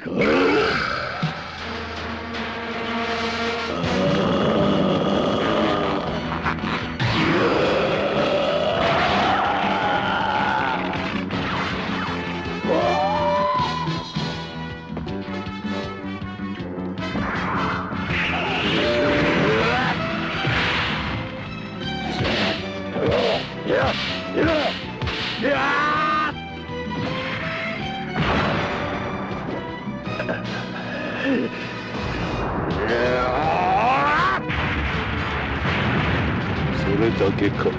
それだけか。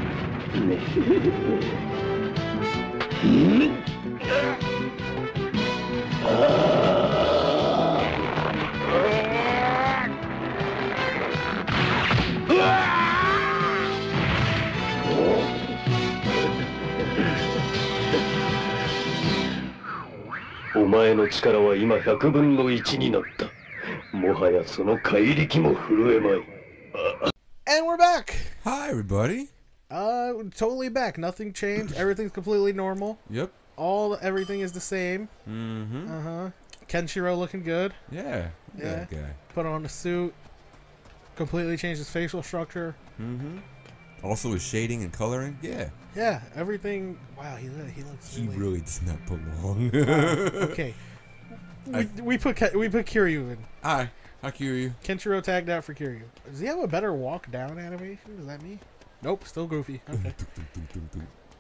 お前の力は今100分の1になった。もはやその怪力も震えまい everybody. Uh, totally back. Nothing changed. Everything's completely normal. Yep. All everything is the same. Mm-hmm. Uh huh. Kenshiro looking good. Yeah. Yeah. Put on a suit. Completely changed his facial structure. Mm-hmm. Also with shading and coloring. Yeah. Yeah, everything. Wow, he he looks. He really, really does not belong. okay. We, I- we put we put Kiryu in. Hi. Hi, Kiryu. Kenshiro tagged out for Kiryu. Does he have a better walk down animation? Is that me? Nope, still goofy.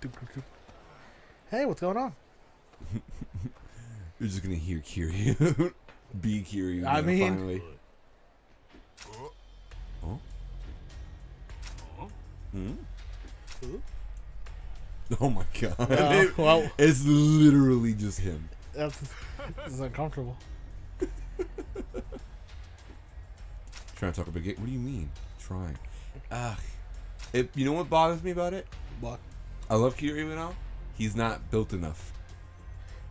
Okay. Hey, what's going on? You're just gonna hear Kiryu. Be Kiryu. I now, mean- finally. Oh. Hmm? Oh my god. Uh, well, it's literally just him. that's this is uncomfortable. Trying to talk about it. What do you mean? Trying. Ah. It, you know what bothers me about it? But I love Kiryu and all. He's not built enough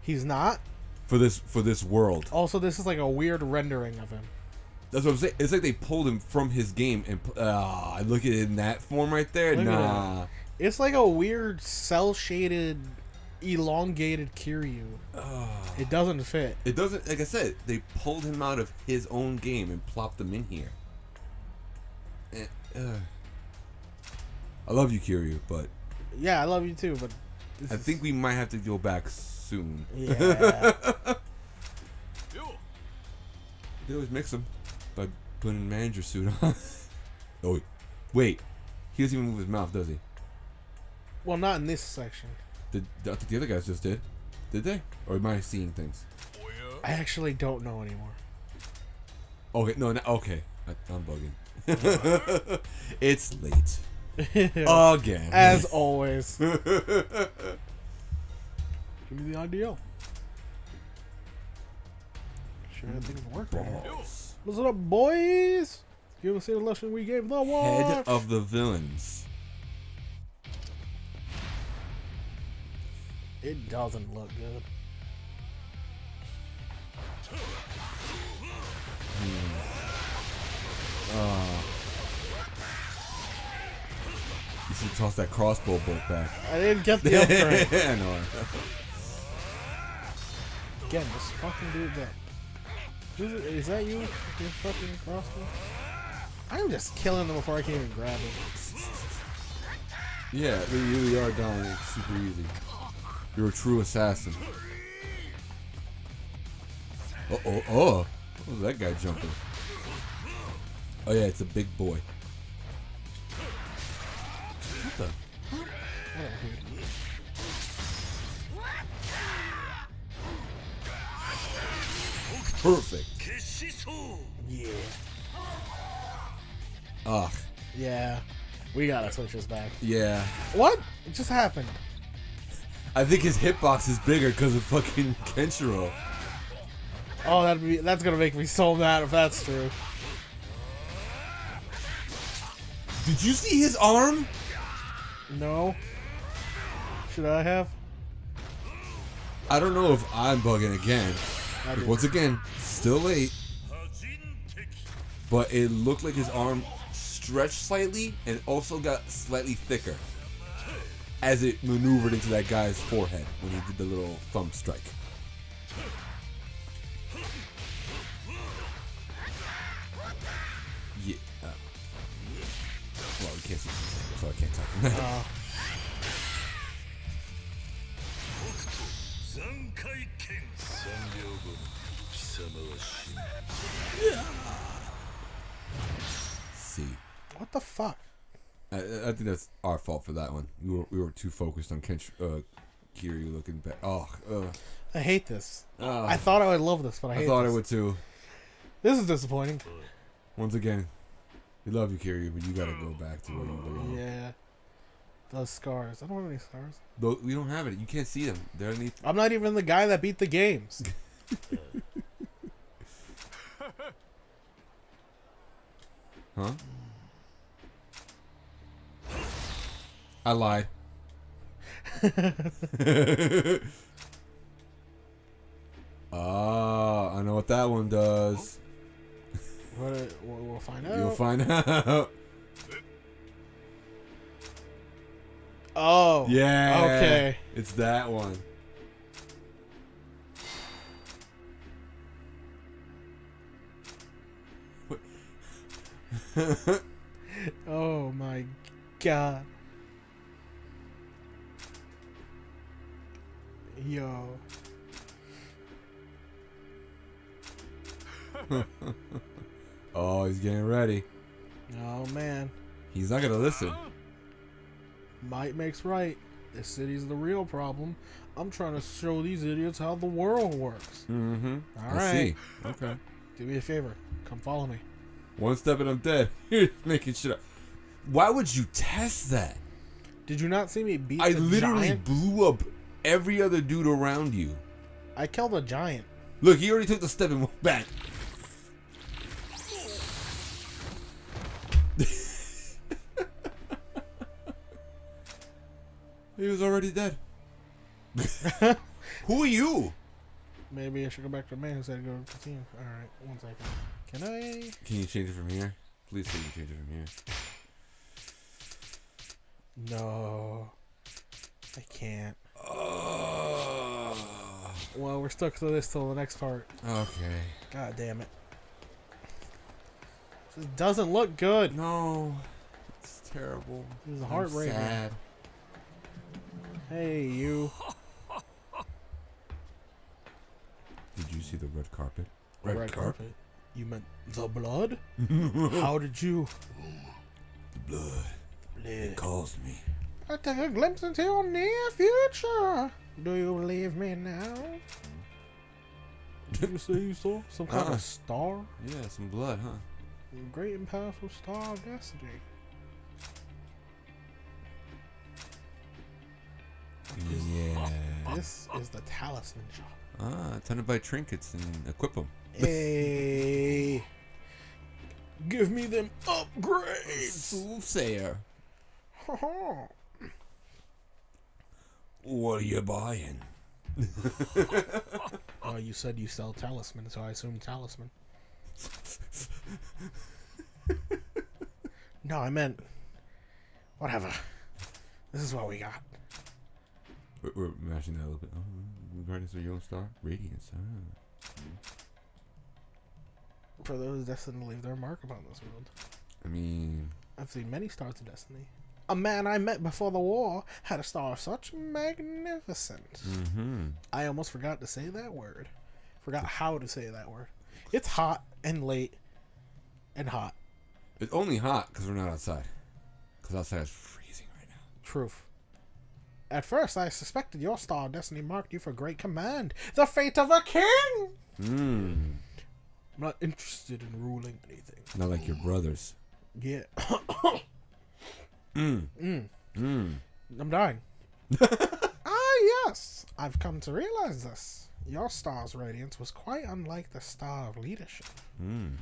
he's not. for this for this world. Also, this is like a weird rendering of him. That's what I'm saying. It's like they pulled him from his game and pu- ah, I look at it in that form right there. Look nah. It's like a weird cell shaded, elongated Kiryu. Ah. It doesn't fit. It doesn't. Like I said, they pulled him out of his own game and plopped him in here. Eh, uh. I love you, Kiryu, but Yeah, I love you too, but this I is- think we might have to go back soon. Yeah. They always mix them by putting a manager suit on. oh, wait. He doesn't even move his mouth, does he? well, not in this section. Did I think the other guys just did? Did they? Or am I seeing things? I actually don't know anymore. Okay, no, no okay. I, I'm bugging. it's late again. As always. Give me the IDL. Sure, everything's working. Balls. What's up, boys? You ever us the lesson we gave the watch. Head of the villains. It doesn't look good. You toss that crossbow bolt back. I didn't get the upgrade. I know. Again, just fucking do that. Who's it- Is that you? Your fucking crossbow? I'm just killing them before I can even grab them. Yeah, they really are down. It's super easy. You're a true assassin. Uh oh, oh. What was that guy jumping? Oh yeah, it's a big boy. What the? Perfect. Yeah. Ugh. Yeah. We gotta switch this back. Yeah. What? It just happened. I think his hitbox is bigger because of fucking Kenshiro. Oh, that'd be that's gonna make me so mad if that's true. Did you see his arm? No. Should I have? I don't know if I'm bugging again. Once again, still late. But it looked like his arm stretched slightly and also got slightly thicker as it maneuvered into that guy's forehead when he did the little thumb strike. Yeah. Uh, well, we can't see. Oh, I can't talk. See. What the fuck? I, I, think that's our fault for that one. We were, we were too focused on Kench, uh, Kiryu looking back. Oh, uh. I hate this. Uh, I thought I would love this, but I, I thought this. I would too. This is disappointing. Once again, we love you, Kiryu, but you gotta go back to where you belong. Yeah. Those scars. I don't have any scars. Though we don't have it. You can't see them. They're underneath. I'm not even the guy that beat the games. Huh? I lied. Ah, I know what that one does. What, we'll, we'll find out. You'll find out. oh. Yeah. Okay. It's that one. Oh my god. Yo. Oh, he's getting ready. Oh man. He's not gonna listen. Might makes right. This city's the real problem. I'm trying to show these idiots how the world works. Mm-hmm. All I right. see. Okay. Do me a favor. Come follow me. One step and I'm dead. You're making shit up. Why would you test that? Did you not see me beat I literally giant? blew up every other dude around you. I killed a giant. Look, he already took the step and went back. he was already dead. Who are you? Maybe I should go back to the man who said to go to the team. Alright, one second. Can I? Can you change it from here? Please can you change it from here. No. I can't. Oh, Well, we're stuck to this till the next part. okay. God damn it. This doesn't look good. No, it's terrible. This is I'm heartbreaking. sad. Hey, you. Did you see the red carpet? Red carpet? You meant the blood? How did you? The blood. Blood. calls me. I take a glimpse into your near future. Do you believe me now? Hmm? Did you say you saw some kind Uh-uh. of star? Yeah, some blood, huh? Great and powerful star of destiny. Yeah. This is the talisman shop. Ah, time to buy trinkets and equip them. Hey, give me them upgrades. Soothsayer. What are you buying? oh, you said you sell talisman, so I assume talisman. no, I meant whatever. This is what we got. We're, we're mashing that a little bit. Oh, Guardians of your own star? Radiance. Ah. For those destined to leave their mark upon this world. I mean, I've seen many stars of destiny. A man I met before the war had a star of such magnificence. mm-hmm. I almost forgot to say that word. Forgot how to say that word. It's hot and late and hot. It's only hot because we're not outside. Because outside is freezing right now. Truth. At first, I suspected your star destiny marked you for great command, the fate of a king. Mmm. I'm not interested in ruling anything. Not like your brothers. Yeah, Mmm. Mm. Mmm. I'm dying. ah, yes, I've come to realize this. Your star's radiance was quite unlike the star of leadership. Mmm.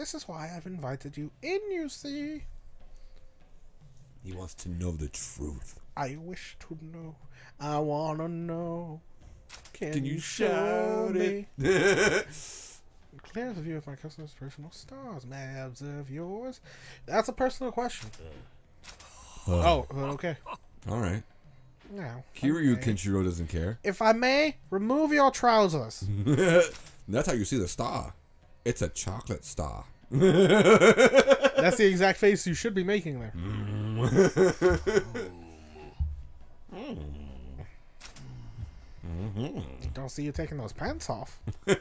This is why I've invited you in. You see, He wants to know the truth. I wish to know. I wanna know. Can, Can you, you show shout me? it? Clear the view of my customer's personal stars. May I observe yours? That's a personal question. Oh, okay. All right. Now, Kiryu okay. Kenshiro doesn't care. If I may, remove your trousers. That's how you see the star. It's a chocolate star. That's the exact face you should be making there. Mm-hmm. Don't see you taking those pants off. oh.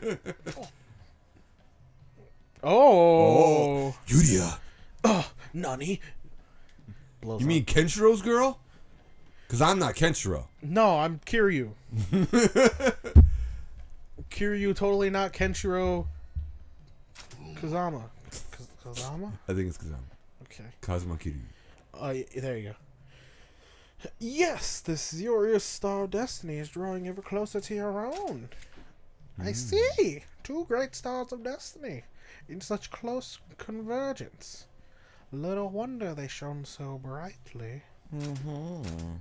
oh, Yuria. Oh, Nani. Blows you mean. Kenshiro's girl? Because I'm not Kenshiro. No, I'm Kiryu. Kiryu, totally not Kenshiro. Kazama. Kazama? I think it's Kazama. Okay. Kazuma Kiryu. Uh, y- there you go. Yes, this Zurius Star of Destiny is drawing ever closer to your own. I see. Two great stars of destiny in such close convergence. Little wonder they shone so brightly. Mm-hmm.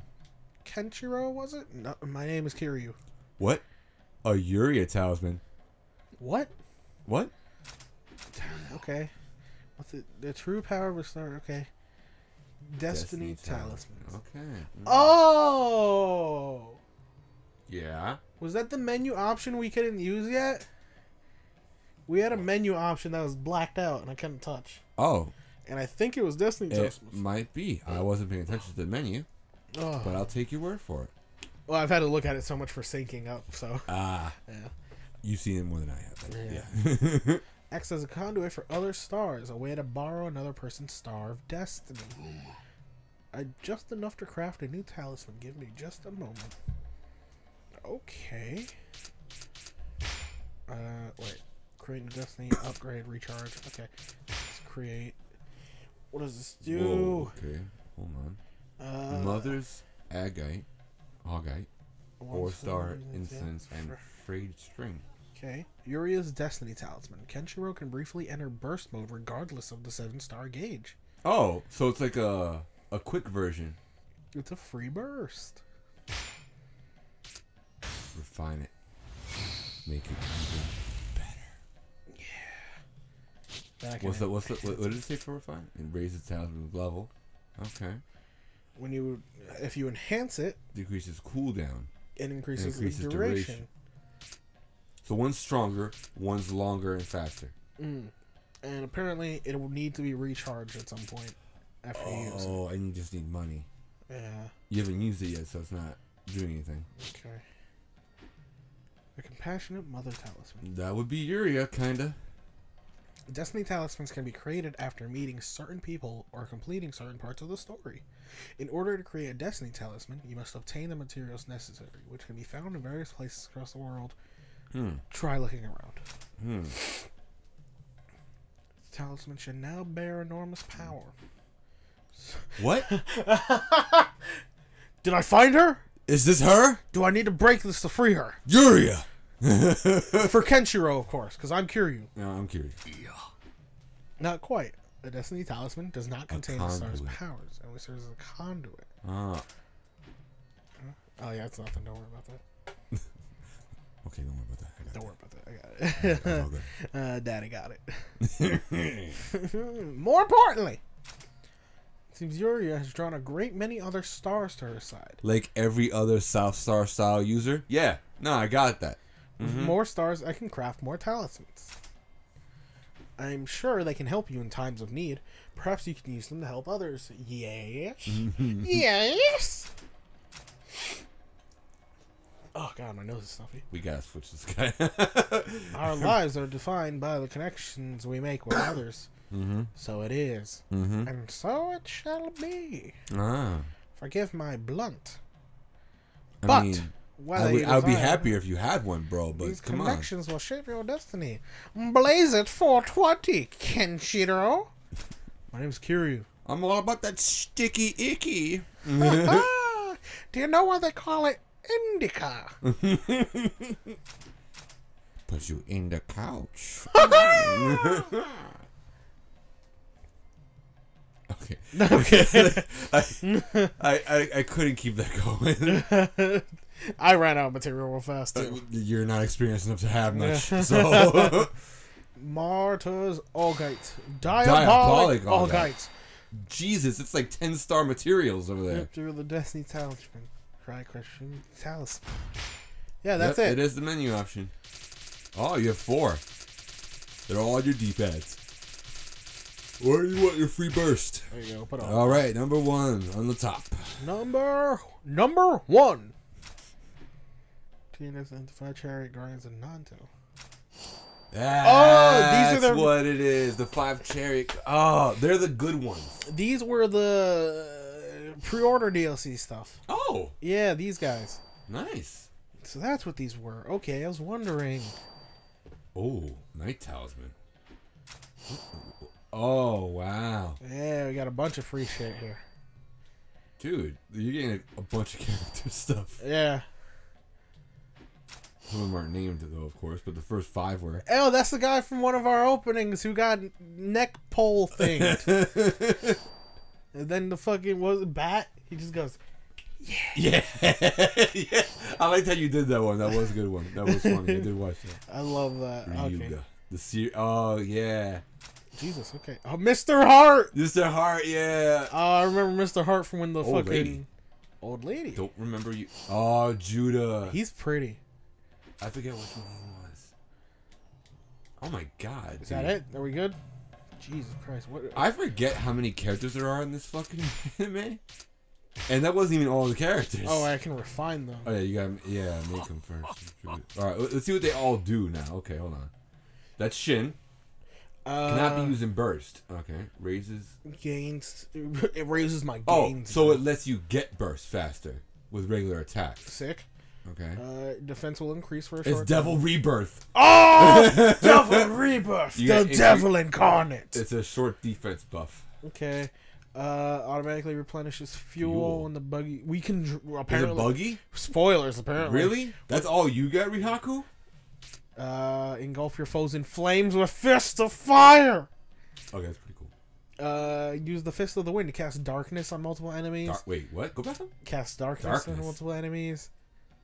Kenshiro, was it? No, my name is Kiryu. What? A Yuria talisman. What? What? Okay. What's it? The true power of a star. Okay. Destiny, talisman. Okay. Oh! Yeah. Was that the menu option we couldn't use yet? We had a menu option that was blacked out and I couldn't touch. Oh, And I think it was Destiny it might be. I wasn't paying attention to the menu, Oh. but I'll take your word for it. Well, I've had to look at it so much for syncing up, so. Ah, Yeah. you've seen it more than I have. Yeah. Yeah. Acts as a conduit for other stars, a way to borrow another person's star of destiny. I just enough to craft a new talisman. Give me just a moment. Okay. Uh, wait. Create a destiny, upgrade, recharge. Okay. Let's create. What does this do? Whoa, okay. Hold on. Uh, Mother's agate, agate, four star incense, and frayed string. Okay. Yuria's Destiny Talisman. Kenshiro can briefly enter burst mode regardless of the 7 star gauge. Oh, so it's like a a quick version. It's a free burst. Refine it. Make it even better. Can What's the what's the what, what did it say for refine? It raises talisman level. Okay. when you if you enhance it, Decreases cooldown. it increases, increases duration. duration. So one's stronger, one's longer and faster. Mm. And apparently, it will need to be recharged at some point after you use it. Oh, and you just need money. Yeah. You haven't used it yet, so it's not doing anything. Okay. The Compassionate Mother Talisman. That would be Yuria, kinda. Destiny talismans can be created after meeting certain people or completing certain parts of the story. In order to create a Destiny talisman, you must obtain the materials necessary, which can be found in various places across the world. Hmm. Try looking around. Hmm. The talisman should now bear enormous power. What? Did I find her? Is this her? Do I need to break this to free her? Yuria! For Kenshiro, of course, because I'm Kiryu. No, I'm curious. Not quite. A Destiny talisman does not contain the star's conduit. powers, only serves as a conduit. Ah, Oh yeah, it's nothing. Don't worry about that. Okay, don't worry about that. I got Don't worry about that. I got it. Uh, Daddy got it. More importantly, it seems Yuria has drawn a great many other stars to her side. like every other South Star style user? Yeah. No, I got that. With more stars, I can craft more talismans. I'm sure they can help you in times of need. Perhaps you can use them to help others. Yes. yes. Oh god, my nose is stuffy. We gotta switch this guy. Our lives are defined by the connections we make with others. mm-hmm. So it is. Mm-hmm. And so it shall be. Ah. Forgive my blunt. I But mean, I would, I would be happier if you had one, bro. But These come on. connections will shape your destiny. Blaze it 420, Kenshiro. My name's Kiryu. I'm all about that sticky icky. Do you know why they call it indica? Put you in the couch. okay. okay. I, I, I, couldn't keep that going. I ran out of material real fast uh, too. You're not experienced enough to have much. So Marta's Allgate. Diabolic Diabolic Allgate. Allgate. Jesus, it's like ten star materials over there. Yep, through the Destiny Talisman. Cry Christian Talisman. Yeah, that's Yep, it. It is the menu option. Oh, you have four. They're all on your D-pads. Where do you want your free burst? There you go. Put on. All right, number one on the top. Number number one. Venus and Five Chariot Guardians and Nanto. That's Oh, these are the- what it is. The five cherry. Oh, they're the good ones. These were the pre-order DLC stuff. Oh, Oh. Yeah, these guys. nice. So that's what these were. Okay, I was wondering. Oh, night talisman. Oh wow, Yeah, we got a bunch of free shit here. dude, you're getting a, bunch of character stuff. Yeah. Some of them aren't named though, of course, but the first five were. Oh, that's the guy from one of our openings who got neck pole thing. and then the fucking was it bat. He just goes. Yeah, yeah. I liked how you did that one. That was a good one. That was funny. I did watch that. I love that. Okay. The ser- Oh yeah, Jesus. Okay. Oh, Mr. Heart. Mr. Heart. Yeah. Oh, I remember Mr. Heart from when the Old fucking lady. old lady. Don't remember you. Oh, Judah. He's pretty. I forget which one he was. Oh my god. Is that it? Are we good? Jesus Christ! What? I forget how many characters there are in this fucking anime. And that wasn't even all the characters. Oh, I can refine them. Oh yeah, you got yeah, make them first. All right, let's see what they all do now. Okay, hold on. That's Shin. Uh, Cannot be used in burst. Okay, raises. gains. It raises my gains. Oh, gains. so it lets you get burst faster with regular attacks. sick. Okay. Uh, defense will increase for a It's short. Devil Rebirth. Oh, Devil Rebirth, You the Devil incarnate. It's a short defense buff. Okay. Uh, automatically replenishes fuel, Fuel. when the buggy. We can dr- Is it apparently buggy? spoilers. Apparently, Really? That's all you got, Rihaku? Uh, engulf your foes in flames with fist of fire. Okay, that's pretty cool. Uh, use the fist of the wind to cast darkness on multiple enemies. Dar- wait, what? Go back up? cast darkness, Darkness. on multiple enemies.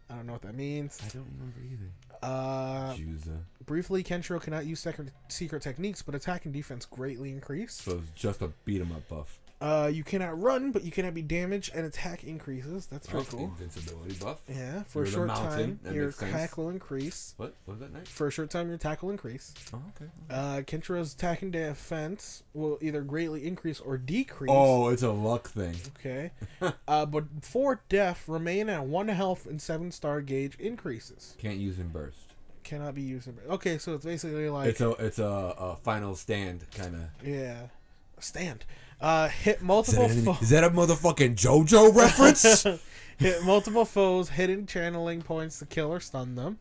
I don't know what that means. I don't remember either. Uh, Juza. briefly, Kenshiro cannot use secret, secret techniques, but attack and defense greatly increase. So it's just a beat 'em up buff. Uh, you cannot run, but you cannot be damaged, and attack increases. That's pretty Oh, cool. Invincibility buff. Yeah, for You're a short mountain, time, your attack will increase. What? What was that night? For a short time, your attack will increase. Oh, okay. Uh, Kenshiro's attack and defense will either greatly increase or decrease. Oh, it's a luck thing. Okay. uh, but for death, remain at one health and seven star gauge increases. Can't use in burst. Cannot be used. In, burst. okay, so it's basically like It's a it's a, a final stand kind of. yeah, stand. Uh, hit multiple fo- is that a motherfucking JoJo reference? hit multiple foes, hidden channeling points to kill or stun them.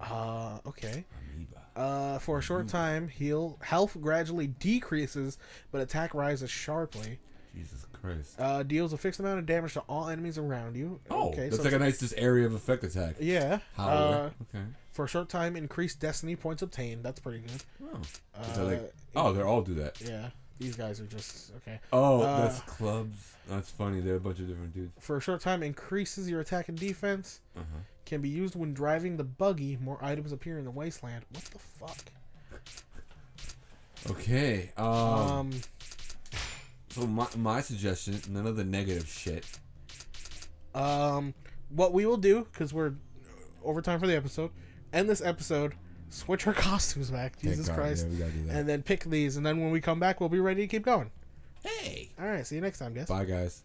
Uh, okay. Amiba. Uh, for a short time, heal health gradually decreases, but attack rises sharply. Jesus Christ. Uh, deals a fixed amount of damage to all enemies around you. Oh, okay, that's so like a nice just area of effect attack. yeah. How? Uh, okay. for a short time, increased destiny points obtained. That's pretty good. Oh. Uh, like? Oh, they all do that. Yeah, these guys are just okay. Oh, uh, that's clubs. That's funny. They're a bunch of different dudes. For a short time, increases your attack and defense. Uh huh. Can be used when driving the buggy. More items appear in the wasteland. What the fuck? Okay. Um, Um, So my my suggestion, none of the negative shit. um, what we will do because we're over time for the episode, end this episode, switch our costumes back. Thank Jesus God, Christ. Yeah, we gotta do that. And then pick these, and then when we come back, we'll be ready to keep going. hey. All right, see you next time, guys. Bye, guys.